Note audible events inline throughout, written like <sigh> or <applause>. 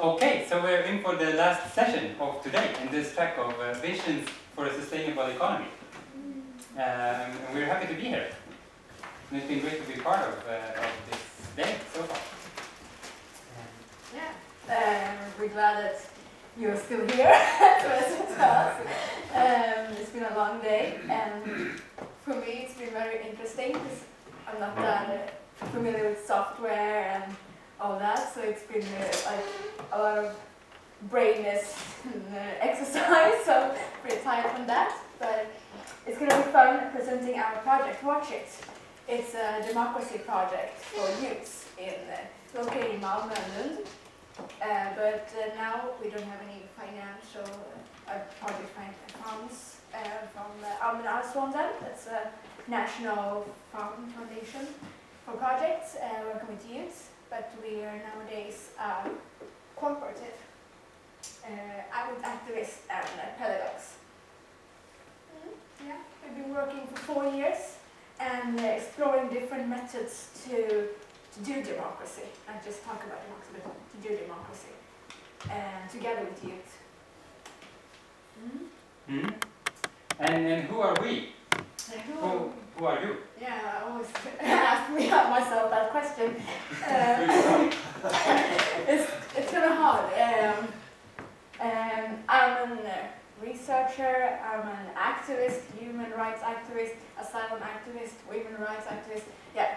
Okay, so we're in for the last session of today in this track of uh, visions for a sustainable economy. Um, and we're happy to be here. And it's been great to be part of, uh, of this day so far. Yeah, um, we're glad that you're still here listen to us. <laughs> Um, it's been a long day, and for me, it's been very interesting because I'm not that uh, familiar with software and all that, so it's been uh, like a lot of brainless uh, <laughs> exercise. So pretty tired from that, but it's gonna be fun presenting our project. Watch it. It's a democracy project for youth in uh, located in Malmö Lund. Uh, but uh, now we don't have any financial uh, project fin- funds uh, from uh, arvsfonden. That's a national fund foundation for projects uh, with youth. But we are nowadays uh, cooperative uh, with activists and uh, pedagogues. Mm, yeah, we've been working for four years and uh, exploring different methods to to do democracy, not just talk about democracy, but to do democracy, and together with youth. Mm. Hmm? And, and who are we? Who- Who, are you? Yeah, I always <laughs> ask me <laughs> myself that question. Um, <laughs> it's it's kind of hard. Um, um, I'm a researcher. I'm an activist, human rights activist, asylum activist, women rights activist. Yeah,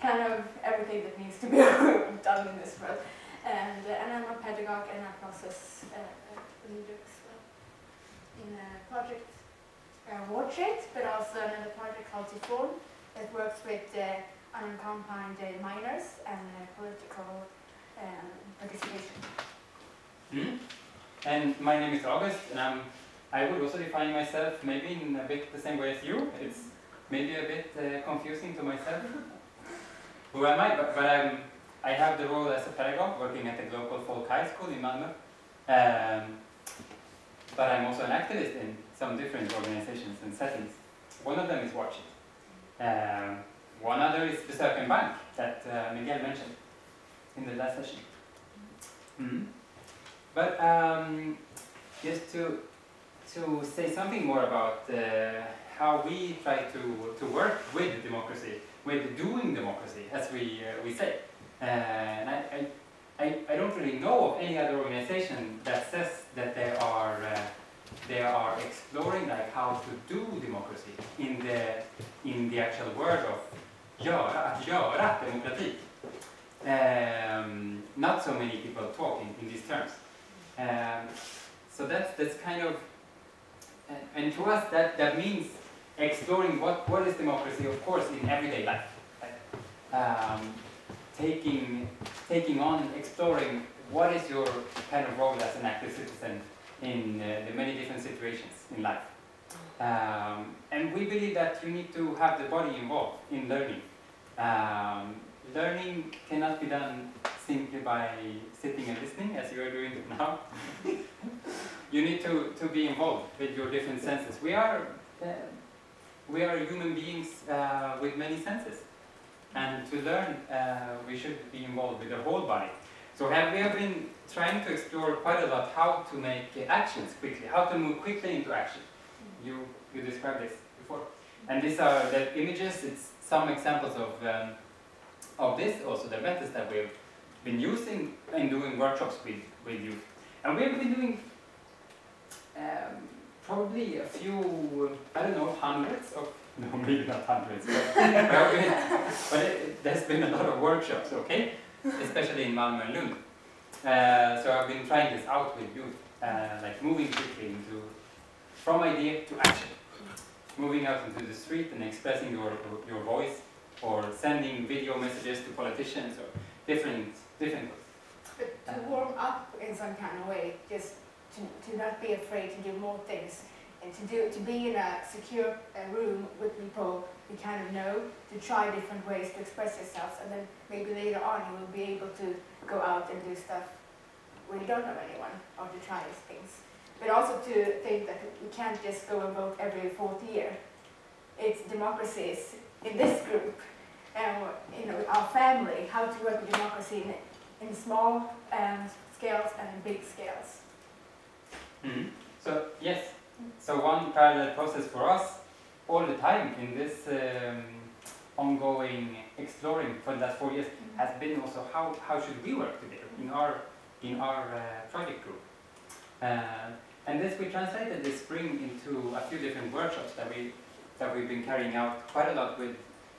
kind of everything that needs to be done in this world. And uh, and I'm a pedagogue and a process uh, uh, leader as well in a project uh, Watch It, but also another project called Tifon that works with uh, unaccompanied uh, minors and uh, political um, participation. Hmm? And my name is August, and I'm, I would also define myself maybe in a bit the same way as you. It's maybe a bit uh, confusing to myself. <laughs> Who am I? But, but I'm, I have the role as a pedagogue working at the Global folk high school in Malmö. Um, but I'm also an activist in some different organizations and settings. One of them is Watch It. Um, one other is Besök en bank that uh, Miguel mentioned in the last session. Mhm. But um, just to to say something more about uh, how we try to to work with democracy, with doing democracy, as we uh, we say. Uh, and I, I, I, I don't really know of any other organization that says that they are uh, they are exploring like how to do democracy in the in the actual word of göra, göra demokrati. Um, not so many people talk in, in these terms. Um, so that's that's kind of and, and to us that, that means exploring what, what is democracy of course in everyday life. Um, taking taking on exploring what is your kind of role as an active citizen in uh, the many different situations in life. Um, and we believe that you need to have the body involved in learning. Um, learning cannot be done simply by sitting and listening, as you are doing <laughs> now. you need to, to be involved with your different senses. We are, uh, we are human beings uh, with many senses. And to learn, uh, we should be involved with the whole body. So have, we have been trying to explore quite a lot how to make actions quickly, how to move quickly into action. You, you described this before. And these are the images, it's some examples of, um, of this, also the methods that we've been using in doing workshops with, with youth. And we've been doing um, probably a few, I don't know, hundreds of, no, maybe not hundreds, but, but it, there's been a lot of workshops, okay? Especially in Malmö and Lund. Uh, so I've been trying this out with youth, uh, like moving quickly into, from idea to action. Moving out into the street and expressing your, your voice, or sending video messages to politicians, or different, different ways. But to warm up in some kind of way, just to, to not be afraid to do more things and to do to be in a secure uh, room with people you kind of know, to try different ways to express yourselves, and then maybe later on you will be able to go out and do stuff where you don't know anyone, or to try these things. But also to think that you can't just go and vote every fourth year. It's democracies in this <laughs> group, and you know, our family, how to work with democracy in, in small um, scales and in big scales. Mhm. So yes, so one parallel process for us all the time in this um, ongoing exploring for the last four years has been also how, how should we work together in our in our uh, project group. Uh, and this we translated this spring into a few different workshops that we that we've been carrying out quite a lot with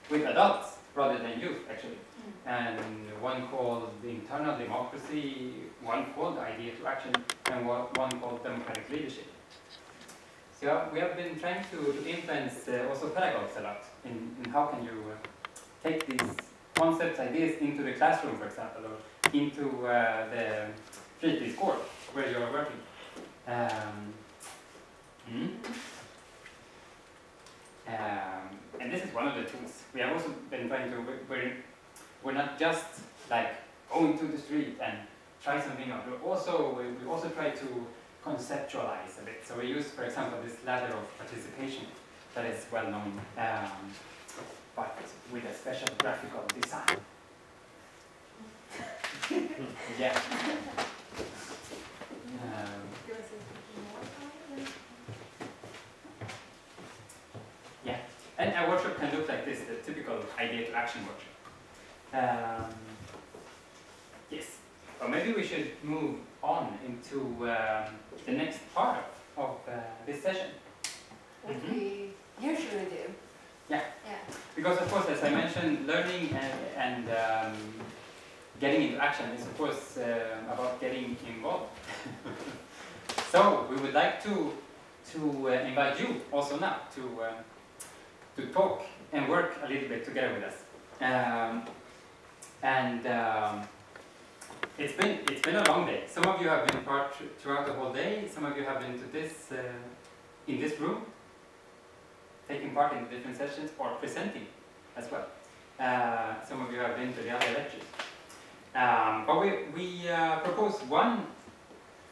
with adults rather than youth actually. And one called the internal democracy, one called idea to action, and one called democratic leadership. So we have been trying to, influence uh, also pedagogues a lot in, in how can you uh, take these concepts, ideas into the classroom, for example, or into uh, the fritidsgård where you are working. Um, mm. Um, and this is one of the tools. We have also been trying to, we- we're, we're not just like going to the street and try something out. We also, we also try to conceptualize a bit. So we use, for example, this ladder of participation that is well known, um, but with a special graphical design. <laughs> yeah. Um, it? And a workshop can look like this, the typical idea to action workshop. Um, yes, or maybe we should move on into um, the next part of uh, this session. What Mhm. we usually do. Yeah. Yeah. Because of course, as I mentioned, learning and, and um, getting into action is of course uh, about getting involved. <laughs> so we would like to to uh, invite you also now to um, to talk and work a little bit together with us. Um, and um, it's been it's been a long day. Some of you have been part throughout the whole day. Some of you have been to this uh, in this room taking part in different sessions or presenting as well. Uh, some of you have been to the other lectures. Um, but we, we uh, propose one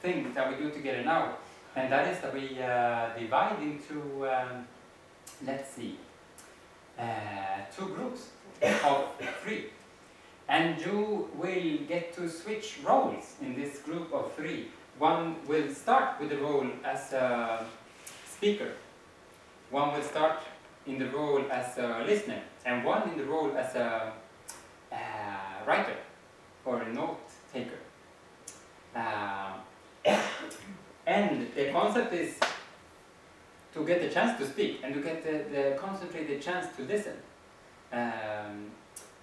thing that we do together now, and that is that we uh, divide into, um, let's see, uh, two groups of three. And you will get to switch roles in this group of three. One will start with the role as a speaker, one will start in the role as a listener, and one in the role as a uh, writer or a note taker. Uh, <coughs> and the concept is to get the chance to speak and to get the, the concentrated chance to listen. Um,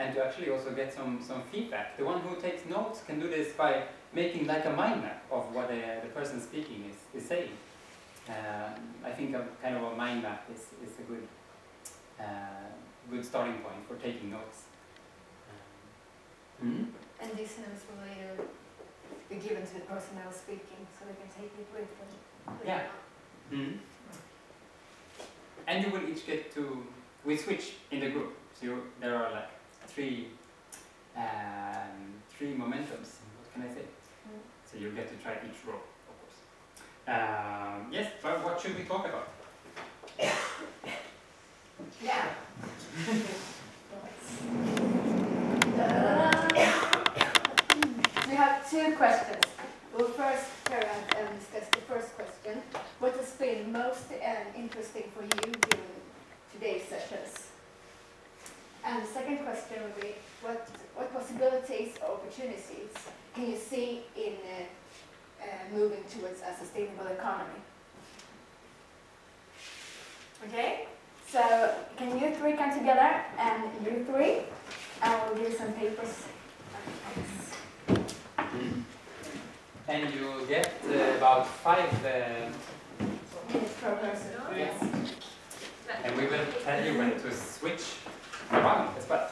and to actually also get some, some feedback. The one who takes notes can do this by making like a mind map of what the, the person speaking is, is saying. Um, I think a kind of a mind map is, is a good, uh, good starting point for taking notes. Um, And these notes will later be given to the person that was speaking, so they can take it with them. Yeah. mhm. And you will each get to, we switch in the group. So you, there are like three, um, three momentums, what can I say? Mm. So you get to try each row, of course. Um, yes, but what should we talk about? Yeah. We have two questions. We'll first carry on and discuss the first question. What has been most um, interesting for you during today's sessions? And the second question will be, what, what possibilities or opportunities can you see in uh, uh, moving towards a sustainable economy? Okay? So can you three come together and you three? I will give some papers. And you get uh, about five uh, Minutes per person. Yes. And we will tell you when to switch Mann, jetzt bald.